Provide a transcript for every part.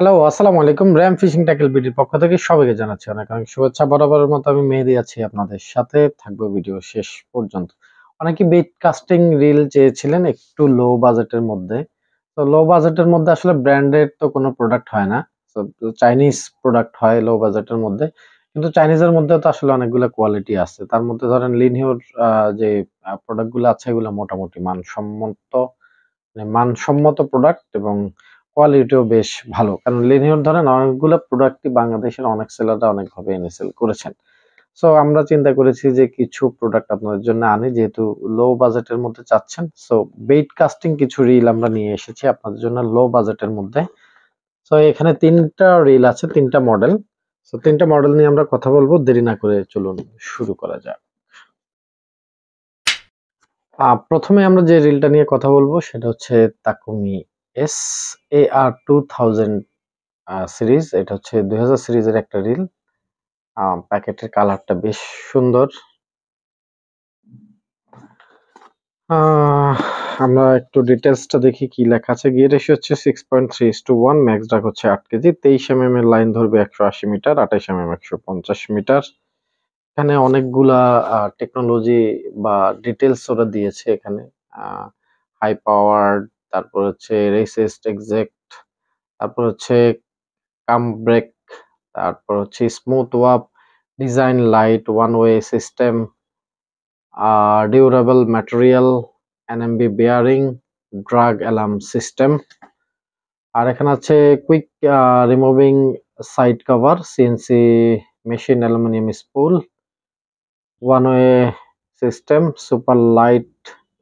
Hello আসসালামু আলাইকুম। RAM fishing tackle বিডির পক্ষ থেকে সবাইকে জানাচ্ছি অনেক অনেক শুভেচ্ছা। বরাবরের মতো আমি মেহেদি আছি আপনাদের সাথে। থাকব ভিডিও শেষ পর্যন্ত। অনেকে বেট কাস্টিং রিল চেয়েছিলেন একটু লো বাজেটের মধ্যে। তো লো বাজেটের মধ্যে আসলে ব্র্যান্ডের তো কোনো প্রোডাক্ট হয় না। তো চাইনিজ প্রোডাক্ট হয় লো বাজেটের মধ্যে। কিন্তু চাইনিজের মধ্যে তো আসলে অনেকগুলো কোয়ালিটি আছে। তার মধ্যে ধরেন লিনিওর যে প্রোডাক্টগুলো আছে এগুলো মোটামুটি মানসম্মত মানে মানসম্মত প্রোডাক্ট এবং কোয়ালিটিও বেশ ভালো। কারণ লিনিয়র ধরেন অনেকগুলো প্রোডাক্টই বাংলাদেশের অনেক সেলাররা অনেকভাবে এনে সেল করেছেন। সো আমরা চিন্তা করেছি যে কিছু প্রোডাক্ট আপনাদের জন্য আনি, যেহেতু লো বাজেটের মধ্যে চাচ্ছেন। সো বেইট কাস্টিং কিছু রিল আমরা নিয়ে এসেছি আপনাদের জন্য লো বাজেটের মধ্যে। সো এখানে তিনটা রিল আছে, তিনটা মডেল সো তিনটা মডেল নিয়ে আমরা কথা বলব, দেরি না করে চলুন শুরু করা যাক। প্রথমে আমরা যে রিলটা নিয়ে কথা বলব, সেটা হচ্ছে Takumi S A R two thousand series এটা হচ্ছে দুই হাজার সিরিজের একটা রিল প্যাকেটের কালারটা বেশ সুন্দর। আমরা একটু ডিটেলসটা দেখি কি লেখা আছে। গিয়ে রেশি হচ্ছে six point three two one max drag হচ্ছে আট কেজি। তেইশ এম এম এর লাইন ধরবে একশো আশি মিটার, আঠাইশ এম এম একশো পঞ্চাশ মিটার। এখানে অনেকগুলা টেকনোলজি বা ডিটেলস ওরা দিয়েছে এখানে। হাই পাওয়ার তারপর হচ্ছে রেসিস্ট এক্সাক্ট তারপর হচ্ছে কাম ব্রেক তারপর হচ্ছে smooth ওয়াপ design light one way system আর durable material NMB bearing drag alarm system আর এখানে আছে quick removing side cover CNC machine aluminium spool one way system super light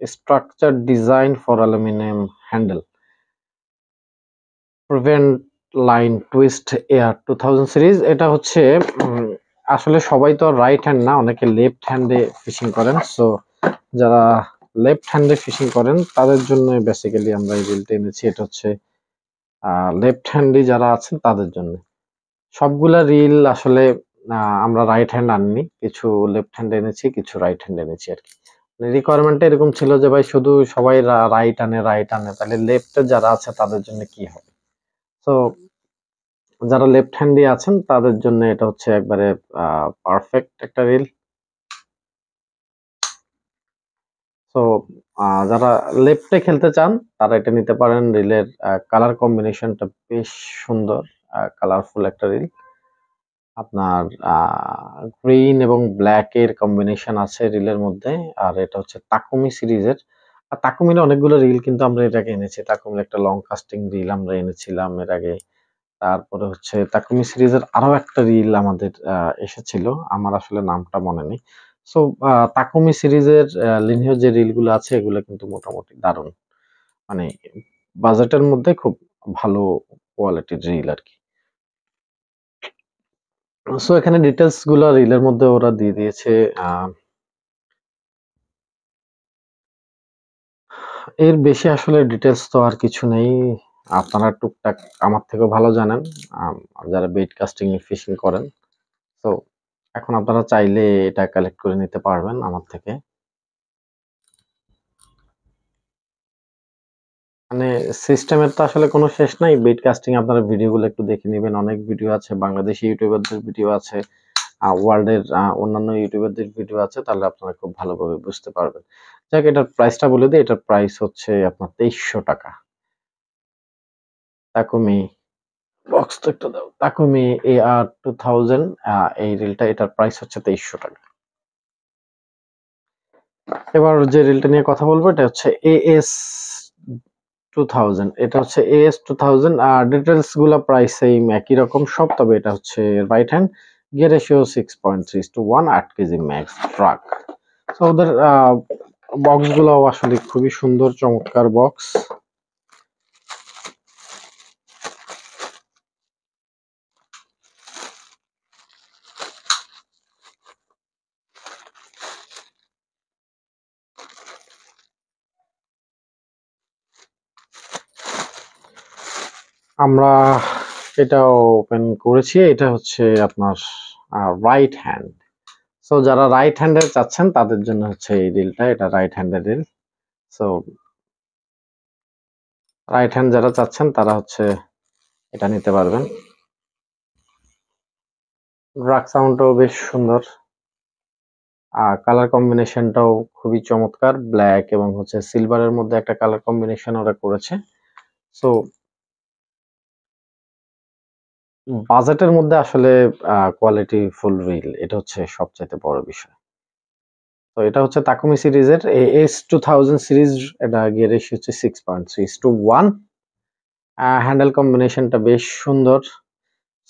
structure designed for aluminum handle. Prevent line twist air two thousand series এটা হচ্ছে আসলে সবাই তো right hand না, অনেকে left হ্যান্ডে ফিশিং করেন। সো যারা লেফট হ্যান্ডে ফিশিং করেন, তাদের জন্য বেসিক্যালি আমরা এই রিলটা এনেছি। এটা হচ্ছে লেফট হ্যান্ডে যারা আছেন, তাদের জন্য। সবগুলা রিল আসলে আমরা রাইট হ্যান্ড আননি। কিছু লেফট হ্যান্ড এনেছি, কিছু রাইট হ্যান্ড এনেছি আর কি। রিকোয়ারমেন্ট এরকম ছিল যে, ভাই, শুধু সবাই রাইট আনে রাইট আনে, তাহলে লেফটে যারা আছে, তাদের জন্য কি হবে? তো যারা লেফট হ্যান্ডি আছেন, তাদের জন্য এটা হচ্ছে একবারে পারফেক্ট একটা রিল তো যারা লেফটে খেলতে চান, তারা এটা নিতে পারেন রিলের কালার কম্বিনেশনটা বেশ সুন্দর কালারফুল একটা রিল আপনার গ্রিন এবং ব্ল্যাক এর কম্বিনেশন আছে রিলের মধ্যে, আর এটা হচ্ছে তাকুমি সিরিজের আর তাকুমির অনেকগুলো রিল কিন্তু আমরা এটাকে এনেছি। তাকুমির একটা লং কাস্টিং রিল আমরা এনেছিলাম এর আগে। তারপরে হচ্ছে তাকুমি সিরিজের আরও একটা রিল আমাদের এসেছিল। আমার আসলে নামটা মনে নেই। সো তাকুমি সিরিজের লিনিয় যে রিলগুলো আছে, এগুলো কিন্তু মোটামুটি দারুণ। মানে বাজেটের মধ্যে খুব ভালো কোয়ালিটির রিল আর কি। সো এখানে ডিটেলসগুলো রিলের মধ্যে ওরা দিয়ে দিয়েছে এর বেশি আসলে ডিটেলস তো আর কিছু নেই। আপনারা টুকটাক আমার থেকেও ভালো জানেন যারা বেট কাস্টিং ফিশিং করেন। তো এখন আপনারা চাইলে এটা কালেক্ট করে নিতে পারবেন আমার থেকে। মানে সিস্টেমের তো আসলে কোনো শেষ নাই। বেট কাস্টিং আপনারা ভিডিওগুলো একটু দেখে নেবেন। অনেক ভিডিও আছে, বাংলাদেশি ইউটিউবারদের ভিডিও আছে ওয়ার্ল্ডের অন্যান্য ইউটিউবারদের ভিডিও আছে, তাহলে আপনারা খুব ভালোভাবে বুঝতে পারবেন। যাক, এটার প্রাইসটা বলে দিই। এটার প্রাইস হচ্ছে আপনার তেইশশো টাকা। তাকুমি বক্স তো একটা দাও। তাকুমি এ আর টু থাউজেন্ড এই রিলটা এটার প্রাইস হচ্ছে তেইশশো টাকা। এবার যে রিলটা নিয়ে কথা বলব, এটা হচ্ছে এএস টু থাউজেন্ড এটা হচ্ছে এএস টু থাউজেন্ড আর একই রকম সব, তবে এটা হচ্ছে right hand six point two one আট কেজি ম্যাক্স ট্রাক ওদের আসলে খুবই সুন্দর, চমৎকার বক্স আমরা এটা ওপেন করেছি, এটা হচ্ছে আপনার রাইট হ্যান্ড সো যারা রাইট হ্যান্ডের চাচ্ছেন, তাদের জন্য হচ্ছে এই রিলটা এটা রাইট হ্যান্ডের রিল সো রাইট হ্যান্ড যারা চাচ্ছেন, তারা হচ্ছে এটা নিতে পারবেন। ড্রাগ সাউন্ডটাও বেশ সুন্দর। আর কালার কম্বিনেশনটাও খুবই চমৎকার ব্ল্যাক এবং হচ্ছে সিলভারের মধ্যে একটা কালার কম্বিনেশন ওরা করেছে। সো বাজেটের মধ্যে আসলে কোয়ালিটি ফুল রিল এটা হচ্ছে সবচাইতে বড় বিষয়। তো এটা হচ্ছে তাকুমি সিরিজের টু থাউজেন্ড সিরিজ এটা গিয়ে রেশি হচ্ছে six point six two one handle কম্বিনেশনটা বেশ সুন্দর।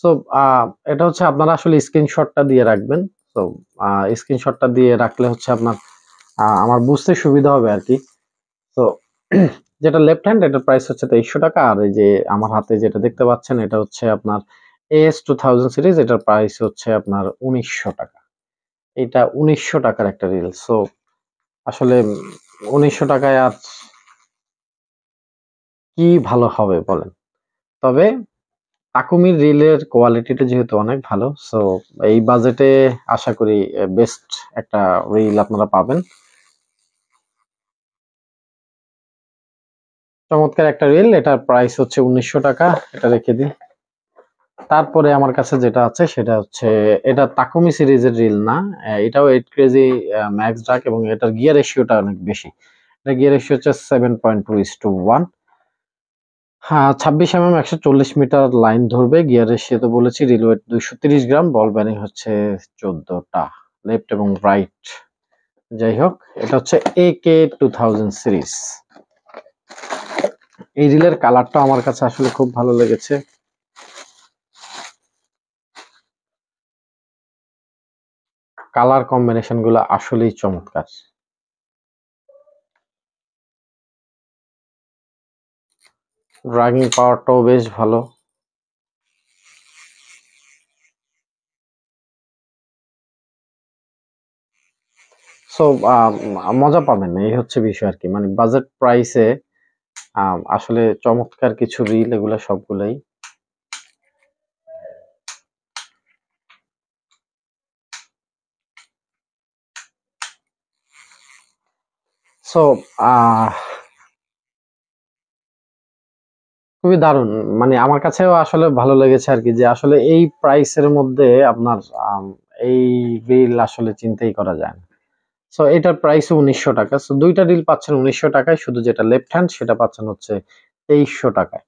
সো এটা হচ্ছে আপনারা আসলে স্ক্রিনশটটা দিয়ে রাখবেন। তো স্ক্রিনশটটা দিয়ে রাখলে হচ্ছে আপনার আমার বুঝতে সুবিধা হবে আর কি। তো যেটা লেফট হ্যান্ড এটার প্রাইস হচ্ছে তেইশশো টাকা। আর এই যে আমার হাতে যেটা দেখতে পাচ্ছেন, এটা হচ্ছে আপনার এস টু থাউজেন্ড সিরিজ এটার প্রাইস হচ্ছে আপনার উনিশশো টাকা। এটা উনিশশো টাকার একটা রিল সো আসলে উনিশশো টাকায় আর কি ভালো হবে বলেন? তবে তাকুমির রিলের কোয়ালিটিটা যেহেতু অনেক ভালো সো এই বাজেটে আশা করি বেস্ট একটা রিল আপনারা পাবেন। চমৎকার একটা রিল এটার প্রাইস হচ্ছে উনিশশো টাকা, এটা রেখে দিই। তারপরে আমার কাছে যেটা আছে সেটা হচ্ছে, এটা তাকুমি সিরিজের রিল না এটাও এইট কেজি ম্যাক্স ডাক এবং এটার গিয়ার রেশিওটা অনেক বেশি। এটা গিয়ার রেশিও হচ্ছে seven point two is two one হ্যাঁ ছাব্বিশ এম এম একশো চল্লিশ মিটার লাইন ধরবে গিয়ার রেশিও তো বলেছি রিল ওয়েট দুইশো তিরিশ গ্রাম বল ব্যারিং হচ্ছে চোদ্দোটা লেফট এবং রাইট যাই হোক, এটা হচ্ছে A K two thousand series এই রিলের কালারটা আমার কাছে আসলে খুব ভালো লেগেছে। কালার কম্বিনেশনগুলো আসলেই চমৎকার। ড্রাগিং পাওয়ারটাও বেশ ভালো। সো মজা পাবেন না, এই হচ্ছে বিষয় আর কি মানে বাজেট প্রাইসে আসলে চমৎকার কিছু রিল এগুলো সবগুলোই। সো খুবই দারুণ। মানে আমার কাছেও আসলে ভালো লেগেছে আর কি যে আসলে এই প্রাইসের মধ্যে আপনার এই রিল আসলে চিন্তাই করা যায় না। সো এটার প্রাইস উনিশশো টাকা। সো দুইটা রিল পাচ্ছেন উনিশশো টাকায়। শুধু যেটা লেফট হ্যান্ড সেটা পাচ্ছেন হচ্ছে তেইশশো টাকায়।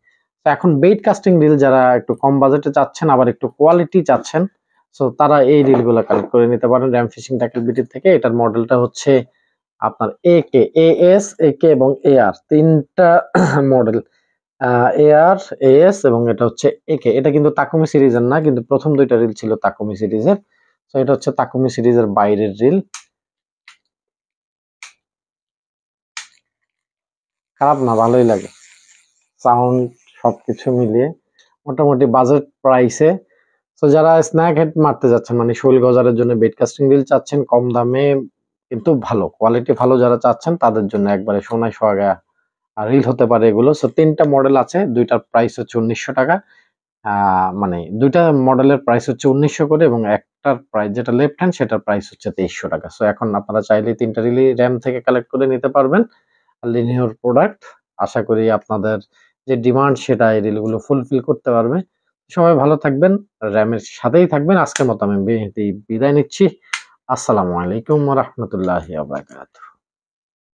তো এখন বেইট কাস্টিং রিল যারা একটু কম বাজেটে চাচ্ছেন, আবার একটু কোয়ালিটি চাচ্ছেন সো তারা এই রিলগুলো কালেক্ট করে নিতে পারেন। র্যাম ফিশিং ট্যাকেল বিটির থেকে। এটার মডেলটা হচ্ছে আপনার এ কে এ এস এ কে এবং এ আর তিনটা model A R A S এবং এটা হচ্ছে এ কে এটা কিন্তু তাকুমি সিরিজের না, কিন্তু প্রথম দুইটা রিল ছিল তাকুমি সিরিজের তো এটা হচ্ছে তাকুমি সিরিজের বাইরের রিল খারাপ না, ভালোই লাগে। সাউন্ড সবকিছু মিলিয়ে। মোটামুটি বাজেট প্রাইসে তো যারা স্ন্যাক হেড মারতে যাচ্ছেন মানে শৈল গজারের জন্য বেড কাস্টিং রিল চাচ্ছেন, কম দামে কিন্তু ভালো কোয়ালিটি ভালো যারা চাচ্ছেন তাদের জন্য একবারে সোনায় সোহাগা রিল হতে পারে এগুলো। সো তিনটা মডেল আছে, দুইটার প্রাইস হচ্ছে উনিশশো টাকা। মানে দুইটা মডেলের প্রাইস হচ্ছে উনিশশো করে এবং একটার প্রাইস যেটা লেফট হ্যান্ড সেটার প্রাইস হচ্ছে তেইশশো টাকা। সো এখন আপনারা চাইলে তিনটা রিলি র্যাম থেকে কালেক্ট করে নিতে পারবেন। লিনিয়র প্রোডাক্ট আশা করি আপনাদের যে ডিমান্ড সেটা এই রিলগুলো ফুলফিল করতে পারবে। সবাই ভালো থাকবেন র্যামের সাথেই থাকবেন। আজকের মতো আমি বিদায় নিচ্ছি। আসসালামু আলাইকুম রহমতুল্লাহ আবরাকাত